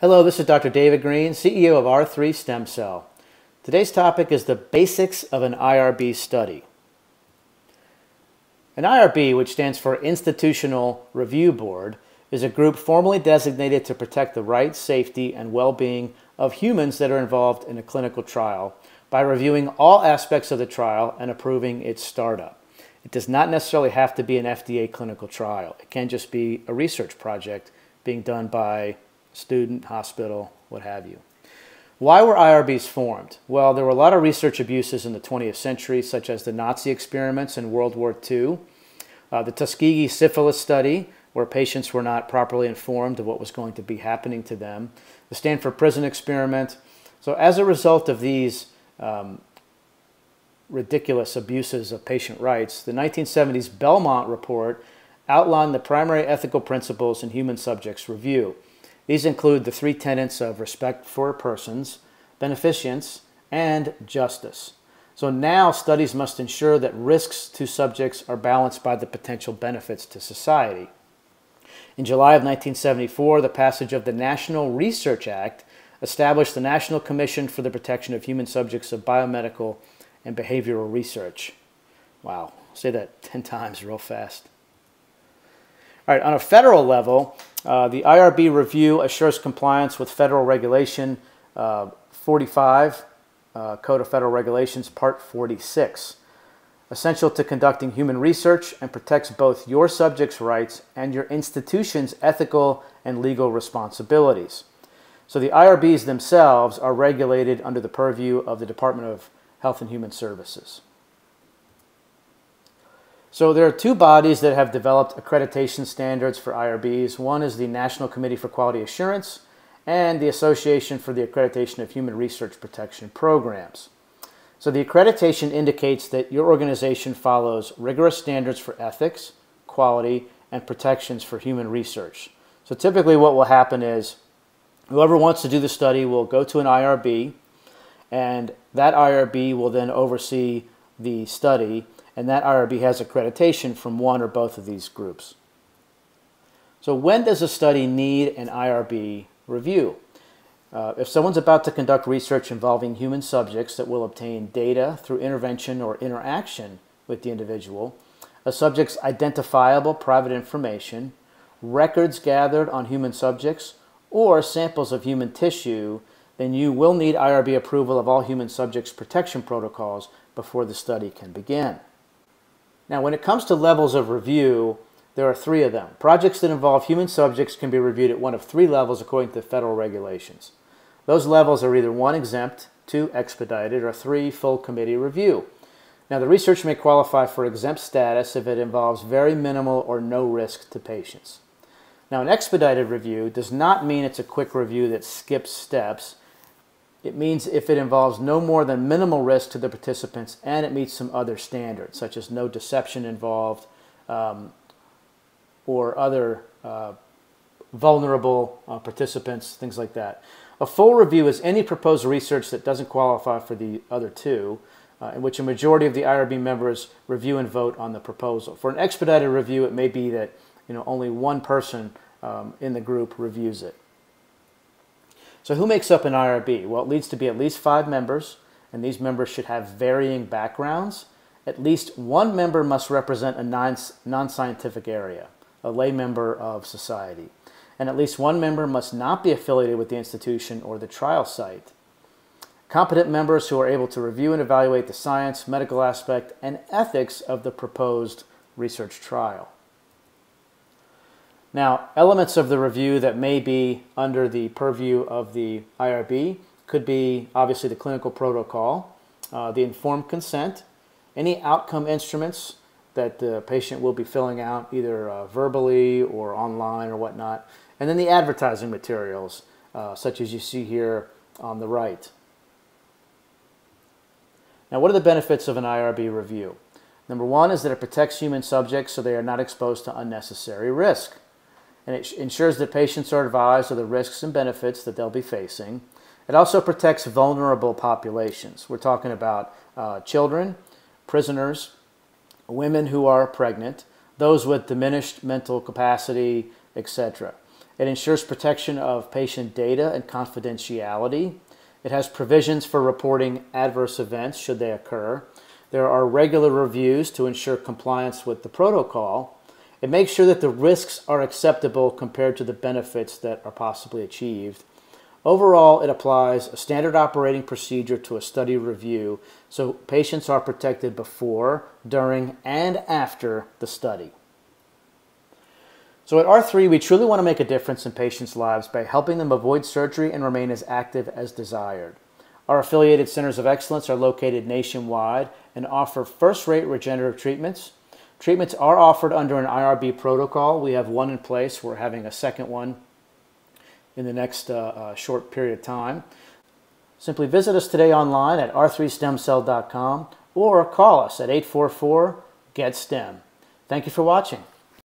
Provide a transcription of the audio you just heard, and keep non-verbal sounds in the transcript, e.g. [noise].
Hello, this is Dr. David Green, CEO of R3 Stem Cell. Today's topic is the basics of an IRB study. An IRB, which stands for Institutional Review Board, is a group formally designated to protect the rights, safety, and well being of humans that are involved in a clinical trial by reviewing all aspects of the trial and approving its startup. It does not necessarily have to be an FDA clinical trial, it can just be a research project being done by student, hospital, what have you. Why were IRBs formed? Well, there were a lot of research abuses in the 20th century, such as the Nazi experiments in World War II, uh, the Tuskegee syphilis study, where patients were not properly informed of what was going to be happening to them, the Stanford prison experiment. So, as a result of these um, ridiculous abuses of patient rights, the 1970s Belmont Report outlined the primary ethical principles in human subjects review. These include the three tenets of respect for persons, beneficence, and justice. So now studies must ensure that risks to subjects are balanced by the potential benefits to society. In July of 1974, the passage of the National Research Act established the National Commission for the Protection of Human Subjects of Biomedical and Behavioral Research. Wow, say that 10 [laughs] times real fast. All right, on a federal level, uh, the IRB review assures compliance with federal regulation uh, 45, uh, Code of Federal Regulations, Part 46, essential to conducting human research and protects both your subjects' rights and your institution's ethical and legal responsibilities. So the IRBs themselves are regulated under the purview of the Department of Health and Human Services. So there are two bodies that have developed accreditation standards for IRBs. One is the National Committee for Quality Assurance and the Association for the Accreditation of Human Research Protection Programs. So the accreditation indicates that your organization follows rigorous standards for ethics, quality, and protections for human research. So typically what will happen is whoever wants to do the study will go to an IRB and that IRB will then oversee the study and that IRB has accreditation from one or both of these groups. So when does a study need an IRB review? Uh, if someone's about to conduct research involving human subjects that will obtain data through intervention or interaction with the individual, a subject's identifiable private information, records gathered on human subjects, or samples of human tissue, then you will need IRB approval of all human subjects protection protocols before the study can begin. Now, when it comes to levels of review, there are three of them. Projects that involve human subjects can be reviewed at one of three levels according to the federal regulations. Those levels are either one exempt, two expedited, or three full committee review. Now, the research may qualify for exempt status if it involves very minimal or no risk to patients. Now, an expedited review does not mean it's a quick review that skips steps. It means if it involves no more than minimal risk to the participants and it meets some other standards, such as no deception involved um, or other uh, vulnerable uh, participants, things like that. A full review is any proposed research that doesn't qualify for the other two, uh, in which a majority of the IRB members review and vote on the proposal. For an expedited review, it may be that you know only one person um, in the group reviews it. So who makes up an IRB? Well, it needs to be at least five members, and these members should have varying backgrounds. At least one member must represent a non-scientific area, a lay member of society. And at least one member must not be affiliated with the institution or the trial site. Competent members who are able to review and evaluate the science, medical aspect, and ethics of the proposed research trial. Now, elements of the review that may be under the purview of the IRB could be obviously the clinical protocol, uh, the informed consent, any outcome instruments that the patient will be filling out either uh, verbally or online or whatnot, and then the advertising materials, uh, such as you see here on the right. Now, what are the benefits of an IRB review? Number one is that it protects human subjects so they are not exposed to unnecessary risk and it ensures that patients are advised of the risks and benefits that they'll be facing. It also protects vulnerable populations. We're talking about uh, children, prisoners, women who are pregnant, those with diminished mental capacity, etc. It ensures protection of patient data and confidentiality. It has provisions for reporting adverse events should they occur. There are regular reviews to ensure compliance with the protocol. It makes sure that the risks are acceptable compared to the benefits that are possibly achieved. Overall, it applies a standard operating procedure to a study review so patients are protected before, during, and after the study. So at R3, we truly want to make a difference in patients' lives by helping them avoid surgery and remain as active as desired. Our affiliated centers of excellence are located nationwide and offer first-rate regenerative treatments. Treatments are offered under an IRB protocol. We have one in place. We're having a second one in the next uh, uh, short period of time. Simply visit us today online at r3stemcell.com or call us at 844-GET-STEM. Thank you for watching.